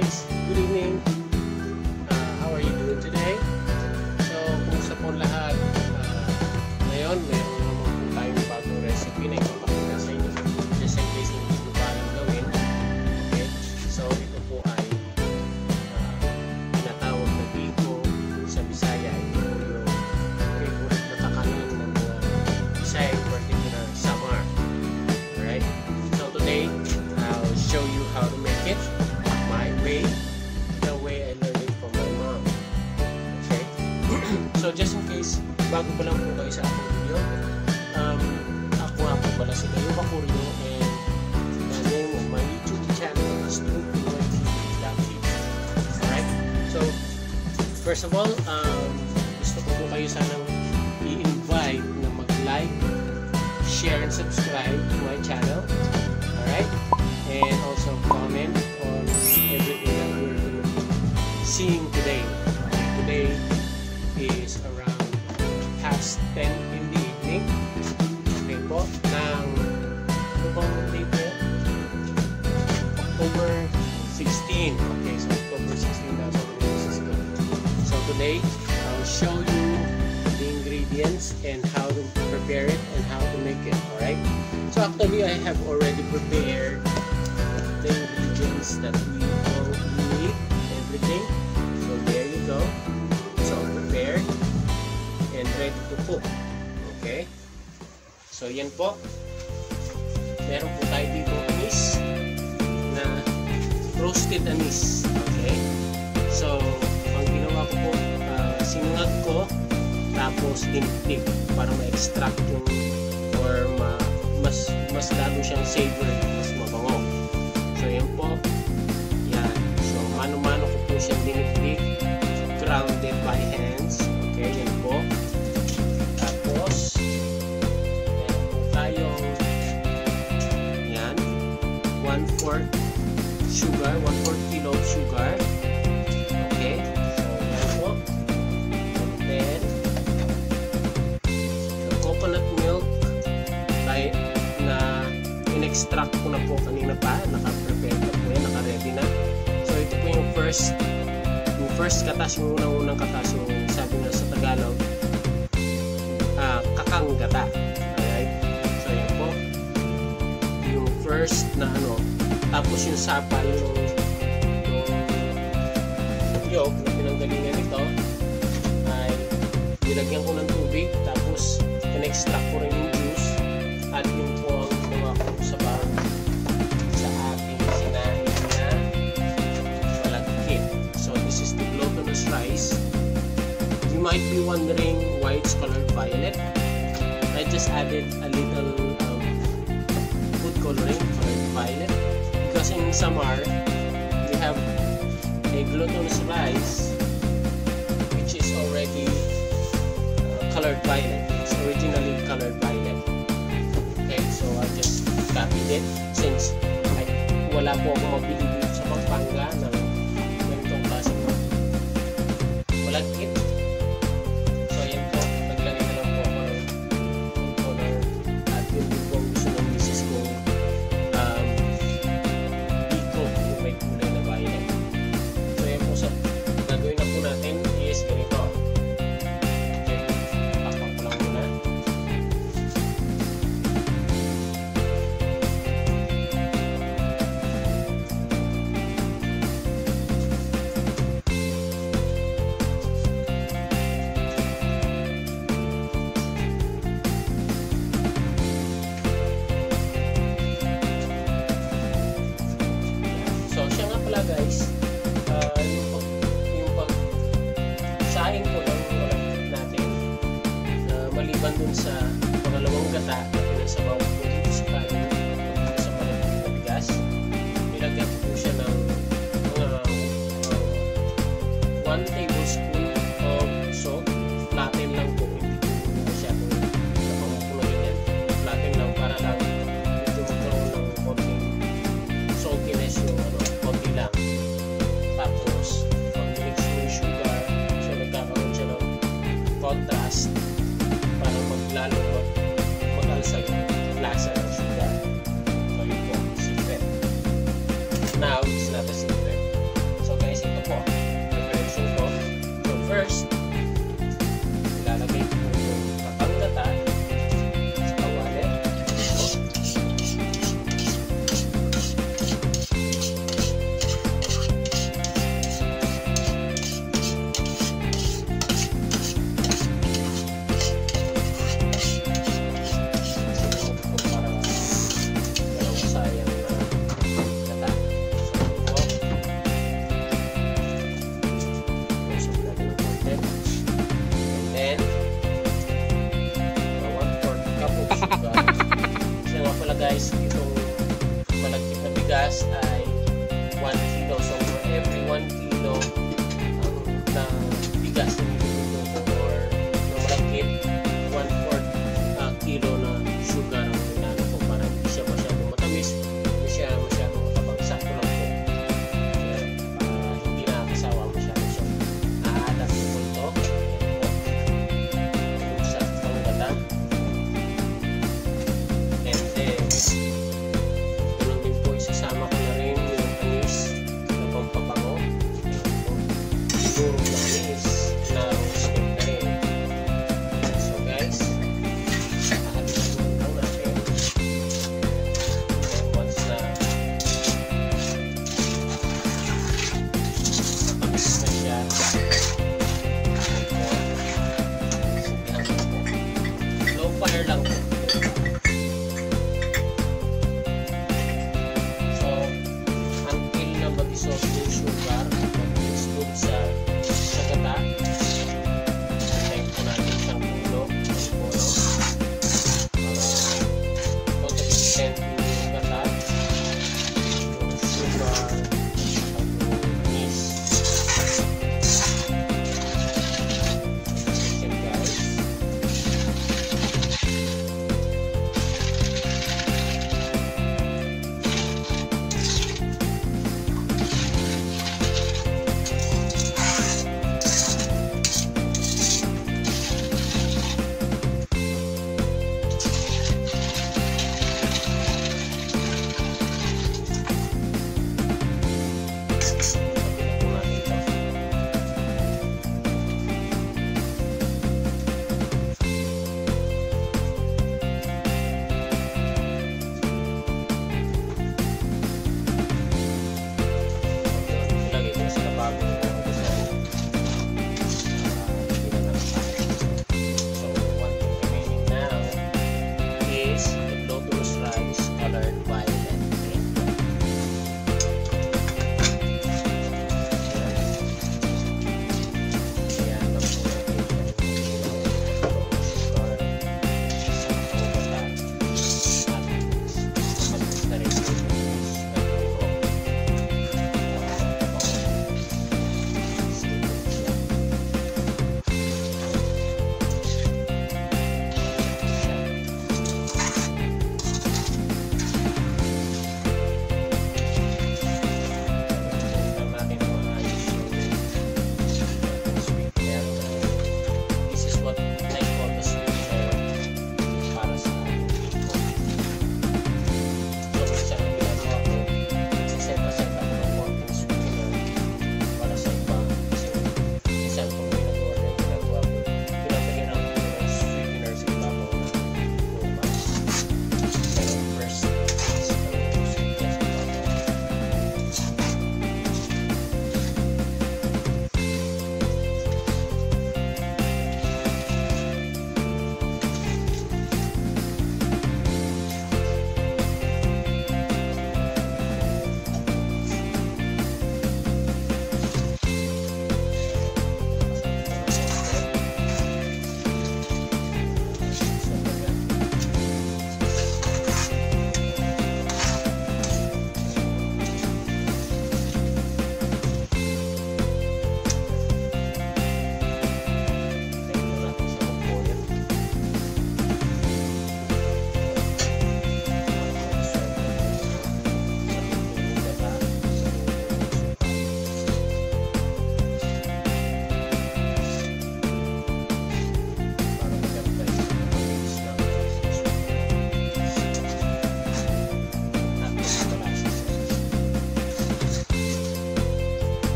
guys, first of all, um, gusto ko po kayo sanang i-invite na mag-like, share, and subscribe to my channel. Alright? And also comment on everything that we're seeing today. Today is around past 10 in the evening. Okay po, ng ano bang date? October 16. Okay, today, I'll show you the ingredients and how to prepare it and how to make it. Alright? So actually, I have already prepared the ingredients that we all need, everything. So there you go. It's all prepared and ready to cook. Okay? So yan po. Meron po tayo dito anis na roasted anis. Dinipdip para ma-extract yung or ma, mas mas lalo siyang savory, mas mabango. So, yan po. Yan. So, mano-mano ko po siyang dinipdip. Grounded by hands. Okay, yan po. Tapos, meron po tayong yan. 1-4 sugar. 1-4 ko kanina pa. Naka-prepare na po yan. Naka-ready na. So, ito po yung first yung first katas, yung unang-unang katas, yung sabi na sa Tagalog, ah, kakang gata. Alright? So, yan po. Yung first na ano, tapos yung sapal, yung, yung yolk na pinanggalingan nito, ay nilagyan ko ng tubig, tapos in-extract ko rin yung might be wondering why it's colored violet. I just added a little um, food coloring, colored violet. Because in Samar, we have a glutinous rice which is already uh, colored violet. It's originally colored violet. Okay, so I just copied it since ay, wala po ako mabili sa Pampanga ng dun sa pangalawang gata na pinasabaw ko dito sa dito sa malagkit na bigas, nilagyan po siya ng mga uh, 1 tablespoon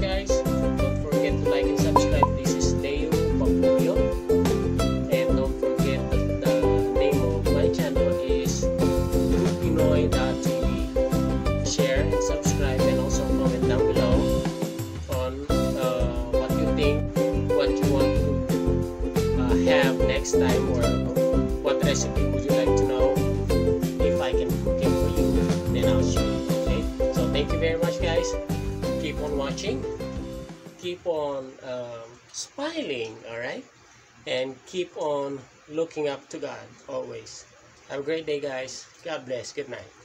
guys. watching. Keep on um, smiling, alright? And keep on looking up to God always. Have a great day, guys. God bless. Good night.